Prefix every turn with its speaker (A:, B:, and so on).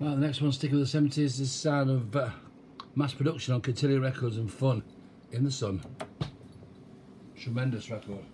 A: Right, the next one, sticking with the 70s, is the sound of uh, mass production on Cotillion Records and Fun in the Sun. Tremendous record.